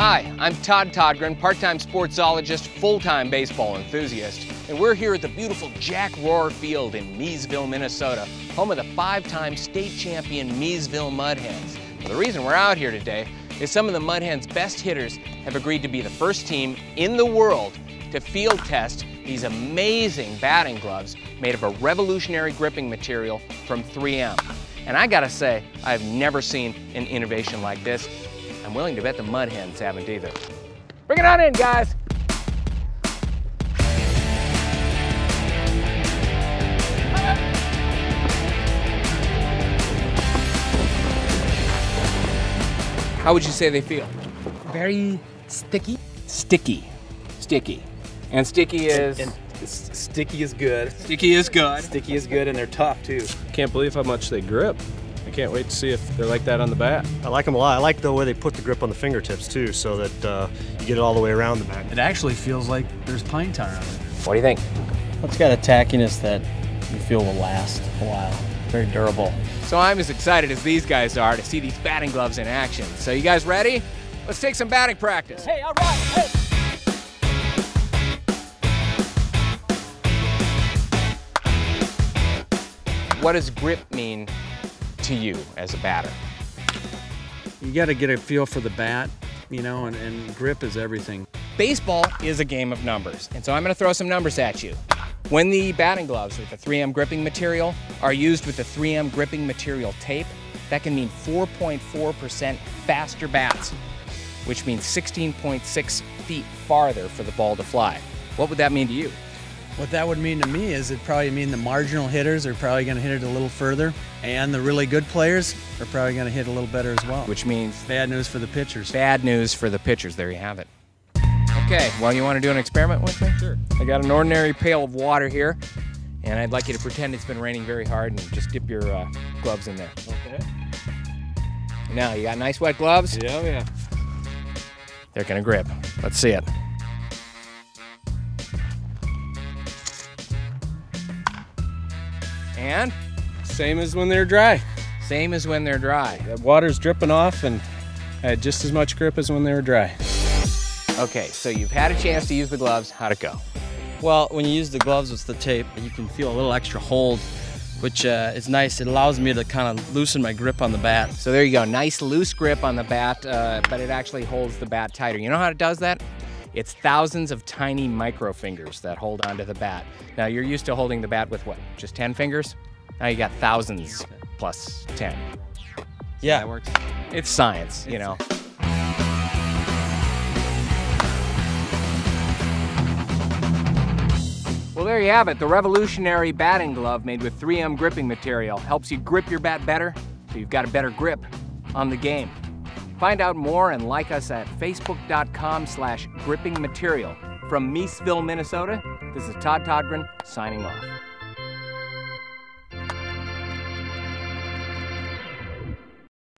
Hi, I'm Todd Todgren, part-time sportsologist, full-time baseball enthusiast, and we're here at the beautiful Jack Rohrer Field in Miesville, Minnesota, home of the five-time state champion Miesville Mudhens. The reason we're out here today is some of the Mudhens' best hitters have agreed to be the first team in the world to field test these amazing batting gloves made of a revolutionary gripping material from 3M. And I gotta say, I've never seen an innovation like this. I'm willing to bet the Mudhens haven't either. Bring it on in, guys. How would you say they feel? Very sticky. Sticky. Sticky. And sticky is? And sticky is good. Sticky is good. Sticky is good, and they're tough too. Can't believe how much they grip. I can't wait to see if they're like that on the bat. I like them a lot. I like the way they put the grip on the fingertips too, so that uh, you get it all the way around the bat. It actually feels like there's pine tar on it. What do you think? It's got a tackiness that you feel will last a while. Very durable. So I'm as excited as these guys are to see these batting gloves in action. So you guys ready? Let's take some batting practice. Hey, all right. Hey. What does grip mean to you as a batter? You got to get a feel for the bat, you know, and, and grip is everything. Baseball is a game of numbers, and so I'm going to throw some numbers at you. When the batting gloves with the 3M gripping material are used with the 3M gripping material tape, that can mean 4.4% faster bats, which means 16.6 feet farther for the ball to fly. What would that mean to you? What that would mean to me is it probably mean the marginal hitters are probably going to hit it a little further, and the really good players are probably going to hit a little better as well. Which means bad news for the pitchers. Bad news for the pitchers. There you have it. Okay, well, you want to do an experiment with me? Sure. I got an ordinary pail of water here, and I'd like you to pretend it's been raining very hard and just dip your uh, gloves in there. Okay. Now, you got nice wet gloves? Yeah, yeah. They're going to grip. Let's see it. And? Same as when they're dry. Same as when they're dry. The water's dripping off and I had just as much grip as when they were dry. Okay, so you've had a chance to use the gloves. How'd it go? Well, when you use the gloves with the tape, you can feel a little extra hold, which uh, is nice. It allows me to kind of loosen my grip on the bat. So there you go. Nice loose grip on the bat, uh, but it actually holds the bat tighter. You know how it does that? It's thousands of tiny micro fingers that hold onto the bat. Now you're used to holding the bat with what? Just 10 fingers? Now you got thousands plus 10. Yeah. That works. It's science, you know. Well, there you have it. The revolutionary batting glove made with 3M gripping material helps you grip your bat better, so you've got a better grip on the game. Find out more and like us at facebook.com slash gripping material. From Miesville, Minnesota, this is Todd Todgren signing off.